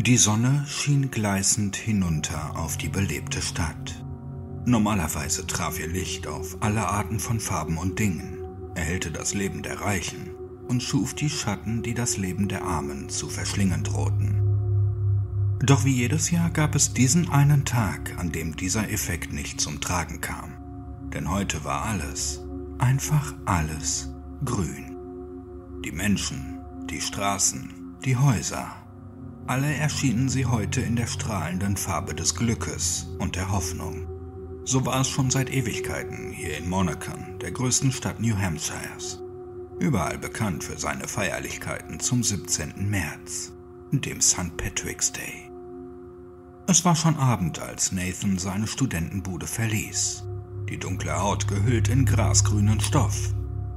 Die Sonne schien gleißend hinunter auf die belebte Stadt. Normalerweise traf ihr Licht auf alle Arten von Farben und Dingen, erhellte das Leben der Reichen und schuf die Schatten, die das Leben der Armen zu verschlingen drohten. Doch wie jedes Jahr gab es diesen einen Tag, an dem dieser Effekt nicht zum Tragen kam. Denn heute war alles, einfach alles, grün. Die Menschen, die Straßen, die Häuser, alle erschienen sie heute in der strahlenden Farbe des Glückes und der Hoffnung. So war es schon seit Ewigkeiten hier in Monaghan, der größten Stadt New Hampshires. Überall bekannt für seine Feierlichkeiten zum 17. März, dem St. Patrick's Day. Es war schon Abend, als Nathan seine Studentenbude verließ. Die dunkle Haut gehüllt in grasgrünen Stoff,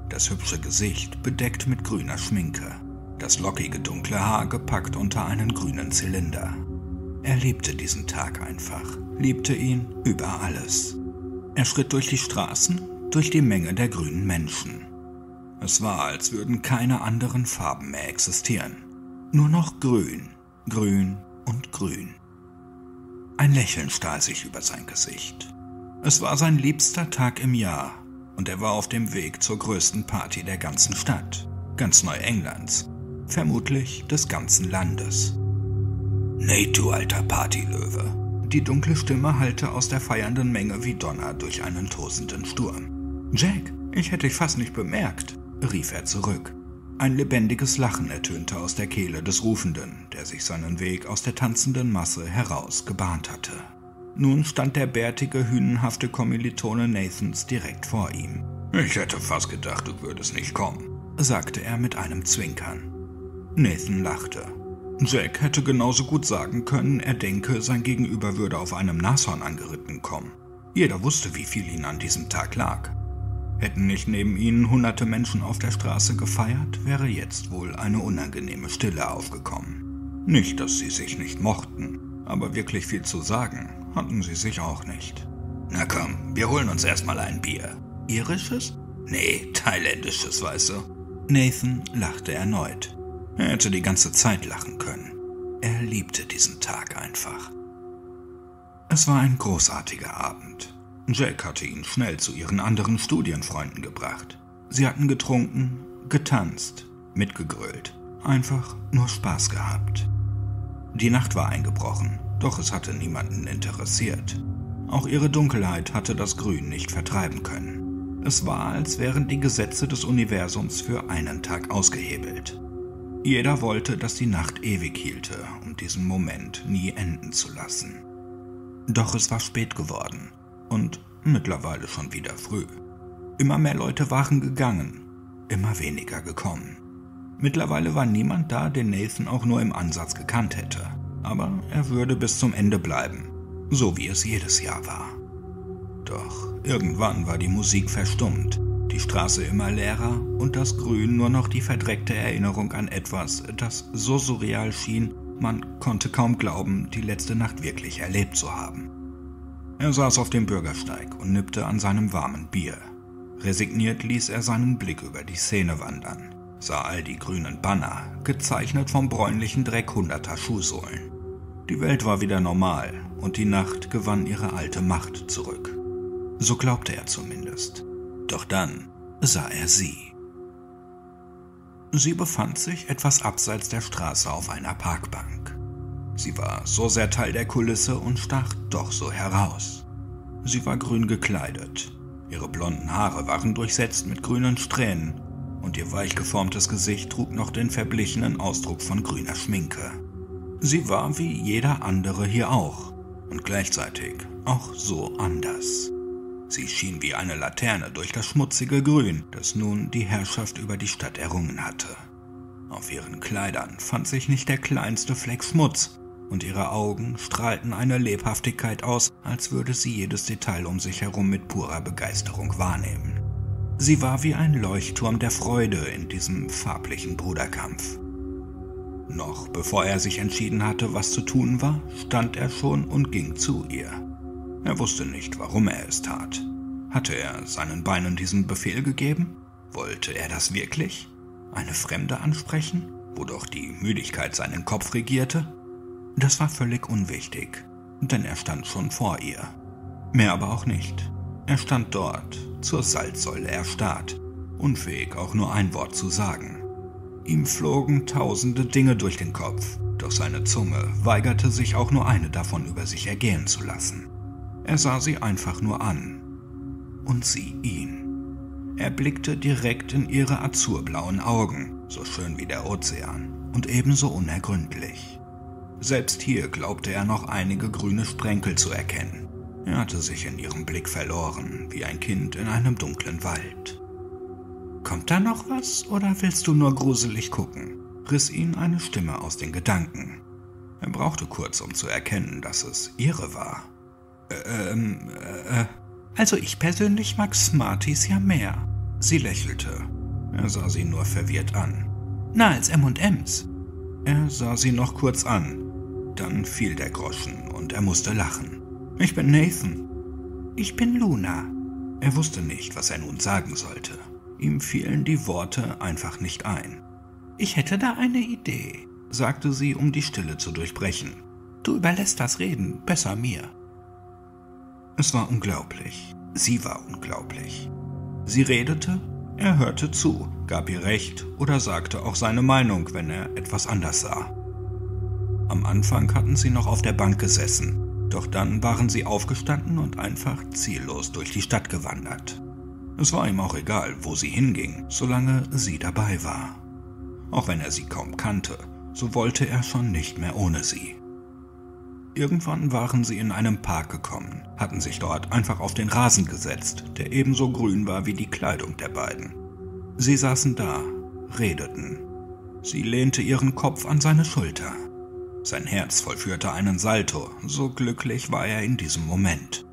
das hübsche Gesicht bedeckt mit grüner Schminke, das lockige dunkle Haar gepackt unter einen grünen Zylinder. Er liebte diesen Tag einfach, liebte ihn über alles. Er schritt durch die Straßen, durch die Menge der grünen Menschen. Es war, als würden keine anderen Farben mehr existieren. Nur noch grün, grün und grün. Ein Lächeln stahl sich über sein Gesicht. Es war sein liebster Tag im Jahr und er war auf dem Weg zur größten Party der ganzen Stadt, ganz Neuenglands, vermutlich des ganzen Landes. Nate, du alter Partylöwe. Die dunkle Stimme hallte aus der feiernden Menge wie Donner durch einen tosenden Sturm. Jack, ich hätte dich fast nicht bemerkt, rief er zurück. Ein lebendiges Lachen ertönte aus der Kehle des Rufenden, der sich seinen Weg aus der tanzenden Masse heraus gebahnt hatte. Nun stand der bärtige, hünenhafte Kommilitone Nathans direkt vor ihm. Ich hätte fast gedacht, du würdest nicht kommen, sagte er mit einem Zwinkern. Nathan lachte. Jack hätte genauso gut sagen können, er denke, sein Gegenüber würde auf einem Nashorn angeritten kommen. Jeder wusste, wie viel ihn an diesem Tag lag. Hätten nicht neben ihnen hunderte Menschen auf der Straße gefeiert, wäre jetzt wohl eine unangenehme Stille aufgekommen. Nicht, dass sie sich nicht mochten, aber wirklich viel zu sagen hatten sie sich auch nicht. Na komm, wir holen uns erstmal ein Bier. Irisches? Nee, thailändisches, weißt du. Nathan lachte erneut. Er hätte die ganze Zeit lachen können. Er liebte diesen Tag einfach. Es war ein großartiger Abend. Jack hatte ihn schnell zu ihren anderen Studienfreunden gebracht. Sie hatten getrunken, getanzt, mitgegrölt, einfach nur Spaß gehabt. Die Nacht war eingebrochen, doch es hatte niemanden interessiert. Auch ihre Dunkelheit hatte das Grün nicht vertreiben können. Es war, als wären die Gesetze des Universums für einen Tag ausgehebelt. Jeder wollte, dass die Nacht ewig hielte, um diesen Moment nie enden zu lassen. Doch es war spät geworden und mittlerweile schon wieder früh. Immer mehr Leute waren gegangen, immer weniger gekommen. Mittlerweile war niemand da, den Nathan auch nur im Ansatz gekannt hätte, aber er würde bis zum Ende bleiben, so wie es jedes Jahr war. Doch irgendwann war die Musik verstummt, die Straße immer leerer und das Grün nur noch die verdreckte Erinnerung an etwas, das so surreal schien, man konnte kaum glauben, die letzte Nacht wirklich erlebt zu haben. Er saß auf dem Bürgersteig und nippte an seinem warmen Bier. Resigniert ließ er seinen Blick über die Szene wandern, sah all die grünen Banner, gezeichnet vom bräunlichen Dreck hunderter Schuhsohlen. Die Welt war wieder normal und die Nacht gewann ihre alte Macht zurück. So glaubte er zumindest. Doch dann sah er sie. Sie befand sich etwas abseits der Straße auf einer Parkbank. Sie war so sehr Teil der Kulisse und stach doch so heraus. Sie war grün gekleidet. Ihre blonden Haare waren durchsetzt mit grünen Strähnen und ihr weich geformtes Gesicht trug noch den verblichenen Ausdruck von grüner Schminke. Sie war wie jeder andere hier auch und gleichzeitig auch so anders. Sie schien wie eine Laterne durch das schmutzige Grün, das nun die Herrschaft über die Stadt errungen hatte. Auf ihren Kleidern fand sich nicht der kleinste Fleck Schmutz, und ihre Augen strahlten eine Lebhaftigkeit aus, als würde sie jedes Detail um sich herum mit purer Begeisterung wahrnehmen. Sie war wie ein Leuchtturm der Freude in diesem farblichen Bruderkampf. Noch bevor er sich entschieden hatte, was zu tun war, stand er schon und ging zu ihr. Er wusste nicht, warum er es tat. Hatte er seinen Beinen diesen Befehl gegeben? Wollte er das wirklich? Eine Fremde ansprechen, wo doch die Müdigkeit seinen Kopf regierte? Das war völlig unwichtig, denn er stand schon vor ihr. Mehr aber auch nicht. Er stand dort, zur Salzsäule erstarrt, unfähig auch nur ein Wort zu sagen. Ihm flogen tausende Dinge durch den Kopf, doch seine Zunge weigerte sich auch nur eine davon über sich ergehen zu lassen. Er sah sie einfach nur an. Und sie ihn. Er blickte direkt in ihre azurblauen Augen, so schön wie der Ozean und ebenso unergründlich. Selbst hier glaubte er noch einige grüne Sprenkel zu erkennen. Er hatte sich in ihrem Blick verloren, wie ein Kind in einem dunklen Wald. Kommt da noch was oder willst du nur gruselig gucken? riss ihn eine Stimme aus den Gedanken. Er brauchte kurz, um zu erkennen, dass es ihre war. Ähm, äh, also ich persönlich mag Smarties ja mehr. Sie lächelte. Er sah sie nur verwirrt an. Na, als M&Ms. Er sah sie noch kurz an. Dann fiel der Groschen und er musste lachen. Ich bin Nathan. Ich bin Luna. Er wusste nicht, was er nun sagen sollte. Ihm fielen die Worte einfach nicht ein. Ich hätte da eine Idee, sagte sie, um die Stille zu durchbrechen. Du überlässt das Reden besser mir. Es war unglaublich. Sie war unglaublich. Sie redete, er hörte zu, gab ihr recht oder sagte auch seine Meinung, wenn er etwas anders sah. Am Anfang hatten sie noch auf der Bank gesessen, doch dann waren sie aufgestanden und einfach ziellos durch die Stadt gewandert. Es war ihm auch egal, wo sie hinging, solange sie dabei war. Auch wenn er sie kaum kannte, so wollte er schon nicht mehr ohne sie. Irgendwann waren sie in einem Park gekommen, hatten sich dort einfach auf den Rasen gesetzt, der ebenso grün war wie die Kleidung der beiden. Sie saßen da, redeten. Sie lehnte ihren Kopf an seine Schulter. Sein Herz vollführte einen Salto, so glücklich war er in diesem Moment.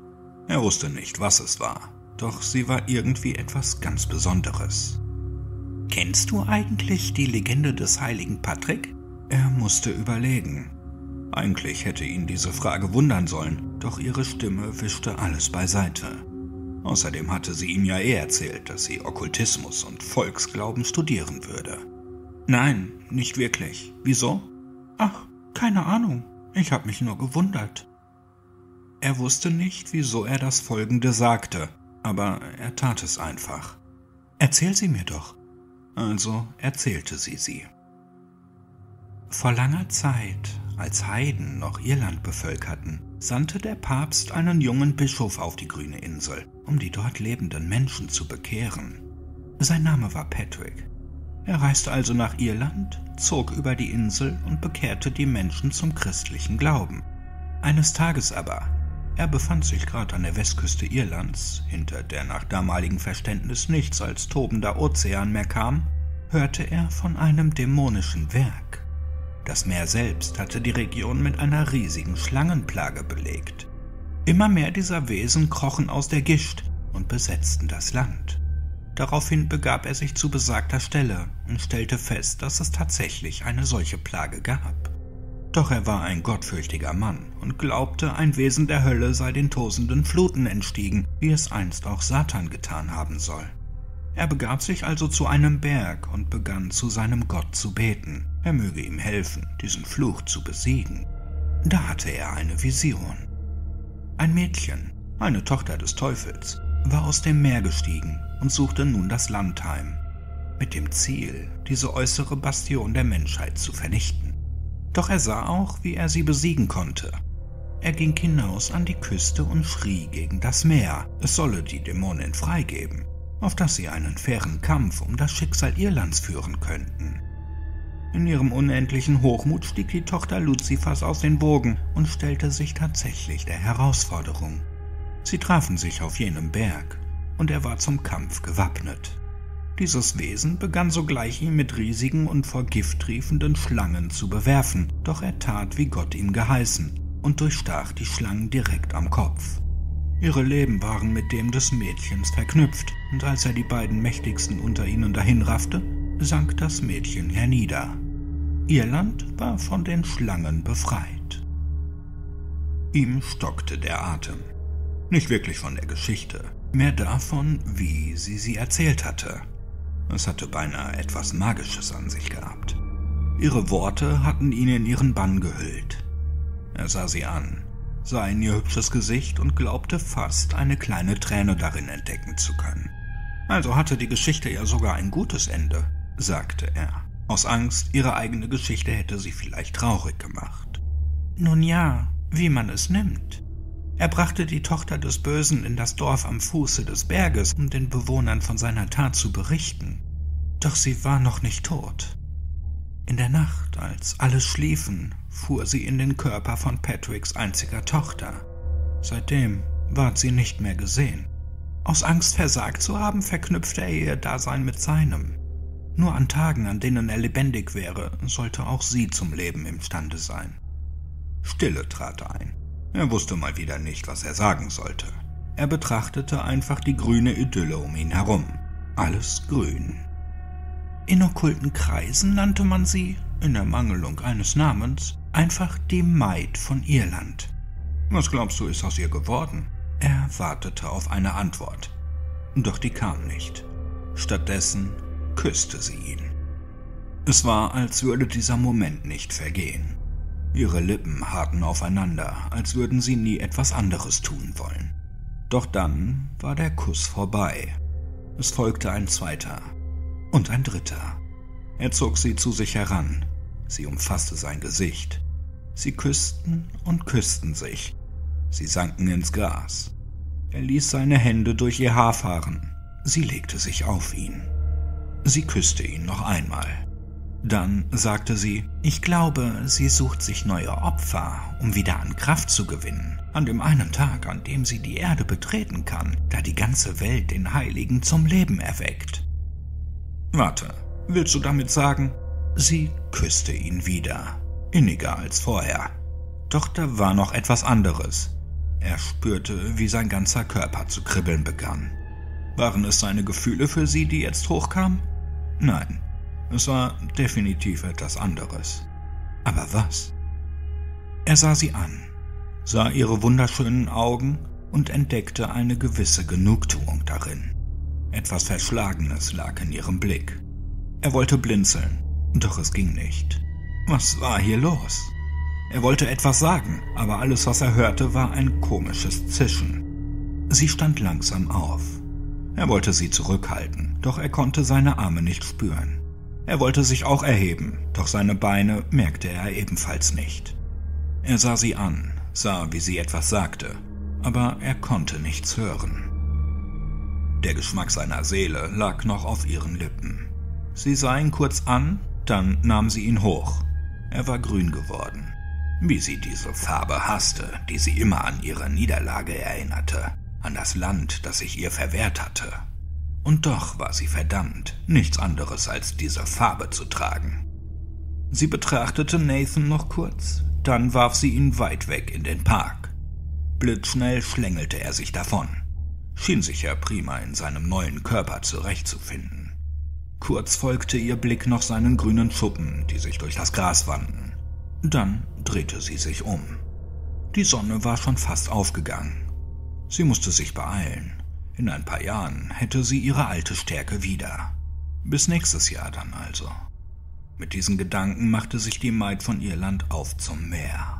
Er wusste nicht, was es war, doch sie war irgendwie etwas ganz Besonderes. Kennst du eigentlich die Legende des heiligen Patrick? Er musste überlegen. Eigentlich hätte ihn diese Frage wundern sollen, doch ihre Stimme wischte alles beiseite. Außerdem hatte sie ihm ja eh erzählt, dass sie Okkultismus und Volksglauben studieren würde. Nein, nicht wirklich. Wieso? Ach, keine Ahnung. Ich habe mich nur gewundert. Er wusste nicht, wieso er das Folgende sagte, aber er tat es einfach. Erzähl sie mir doch. Also erzählte sie sie. Vor langer Zeit, als Heiden noch Irland bevölkerten, sandte der Papst einen jungen Bischof auf die grüne Insel, um die dort lebenden Menschen zu bekehren. Sein Name war Patrick. Er reiste also nach Irland, zog über die Insel und bekehrte die Menschen zum christlichen Glauben. Eines Tages aber, er befand sich gerade an der Westküste Irlands, hinter der nach damaligem Verständnis nichts als tobender Ozean mehr kam, hörte er von einem dämonischen Werk. Das Meer selbst hatte die Region mit einer riesigen Schlangenplage belegt. Immer mehr dieser Wesen krochen aus der Gischt und besetzten das Land. Daraufhin begab er sich zu besagter Stelle und stellte fest, dass es tatsächlich eine solche Plage gab. Doch er war ein gottfürchtiger Mann und glaubte, ein Wesen der Hölle sei den tosenden Fluten entstiegen, wie es einst auch Satan getan haben soll. Er begab sich also zu einem Berg und begann zu seinem Gott zu beten, er möge ihm helfen, diesen Fluch zu besiegen. Da hatte er eine Vision. Ein Mädchen, eine Tochter des Teufels, war aus dem Meer gestiegen und suchte nun das Land heim, mit dem Ziel, diese äußere Bastion der Menschheit zu vernichten. Doch er sah auch, wie er sie besiegen konnte. Er ging hinaus an die Küste und schrie gegen das Meer, es solle die Dämonen freigeben auf dass sie einen fairen Kampf um das Schicksal Irlands führen könnten. In ihrem unendlichen Hochmut stieg die Tochter Luzifers aus den Bogen und stellte sich tatsächlich der Herausforderung. Sie trafen sich auf jenem Berg, und er war zum Kampf gewappnet. Dieses Wesen begann sogleich ihn mit riesigen und vor Gift triefenden Schlangen zu bewerfen, doch er tat, wie Gott ihm geheißen, und durchstach die Schlangen direkt am Kopf. Ihre Leben waren mit dem des Mädchens verknüpft, und als er die beiden mächtigsten unter ihnen dahinraffte, sank das Mädchen hernieder. Irland war von den Schlangen befreit. Ihm stockte der Atem. Nicht wirklich von der Geschichte, mehr davon, wie sie sie erzählt hatte. Es hatte beinahe etwas Magisches an sich gehabt. Ihre Worte hatten ihn in ihren Bann gehüllt. Er sah sie an, sah in ihr hübsches Gesicht und glaubte fast, eine kleine Träne darin entdecken zu können. Also hatte die Geschichte ja sogar ein gutes Ende, sagte er. Aus Angst, ihre eigene Geschichte hätte sie vielleicht traurig gemacht. Nun ja, wie man es nimmt. Er brachte die Tochter des Bösen in das Dorf am Fuße des Berges, um den Bewohnern von seiner Tat zu berichten. Doch sie war noch nicht tot. In der Nacht, als alle schliefen, fuhr sie in den Körper von Patricks einziger Tochter. Seitdem ward sie nicht mehr gesehen. Aus Angst versagt zu haben, verknüpfte er ihr Dasein mit seinem. Nur an Tagen, an denen er lebendig wäre, sollte auch sie zum Leben imstande sein. Stille trat ein. Er wusste mal wieder nicht, was er sagen sollte. Er betrachtete einfach die grüne Idylle um ihn herum. Alles grün. In okkulten Kreisen nannte man sie, in Ermangelung eines Namens, einfach die Maid von Irland. Was glaubst du, ist aus ihr geworden? Er wartete auf eine Antwort. Doch die kam nicht. Stattdessen küsste sie ihn. Es war, als würde dieser Moment nicht vergehen. Ihre Lippen harrten aufeinander, als würden sie nie etwas anderes tun wollen. Doch dann war der Kuss vorbei. Es folgte ein zweiter und ein dritter. Er zog sie zu sich heran. Sie umfasste sein Gesicht. Sie küssten und küssten sich. Sie sanken ins Gras. Er ließ seine Hände durch ihr Haar fahren. Sie legte sich auf ihn. Sie küsste ihn noch einmal. Dann sagte sie, ich glaube, sie sucht sich neue Opfer, um wieder an Kraft zu gewinnen, an dem einen Tag, an dem sie die Erde betreten kann, da die ganze Welt den Heiligen zum Leben erweckt. Warte, willst du damit sagen? Sie küsste ihn wieder, inniger als vorher. Doch da war noch etwas anderes. Er spürte, wie sein ganzer Körper zu kribbeln begann. Waren es seine Gefühle für sie, die jetzt hochkamen? Nein, es war definitiv etwas anderes. Aber was? Er sah sie an, sah ihre wunderschönen Augen und entdeckte eine gewisse Genugtuung darin. Etwas Verschlagenes lag in ihrem Blick. Er wollte blinzeln, doch es ging nicht. Was war hier los? Er wollte etwas sagen, aber alles, was er hörte, war ein komisches Zischen. Sie stand langsam auf. Er wollte sie zurückhalten, doch er konnte seine Arme nicht spüren. Er wollte sich auch erheben, doch seine Beine merkte er ebenfalls nicht. Er sah sie an, sah, wie sie etwas sagte, aber er konnte nichts hören. Der Geschmack seiner Seele lag noch auf ihren Lippen. Sie sah ihn kurz an, dann nahm sie ihn hoch. Er war grün geworden. Wie sie diese Farbe hasste, die sie immer an ihre Niederlage erinnerte, an das Land, das sich ihr verwehrt hatte. Und doch war sie verdammt, nichts anderes als diese Farbe zu tragen. Sie betrachtete Nathan noch kurz, dann warf sie ihn weit weg in den Park. Blitzschnell schlängelte er sich davon, schien sich ja prima in seinem neuen Körper zurechtzufinden. Kurz folgte ihr Blick noch seinen grünen Schuppen, die sich durch das Gras wanden. Dann drehte sie sich um. Die Sonne war schon fast aufgegangen. Sie musste sich beeilen. In ein paar Jahren hätte sie ihre alte Stärke wieder. Bis nächstes Jahr dann also. Mit diesen Gedanken machte sich die Maid von Irland auf zum Meer.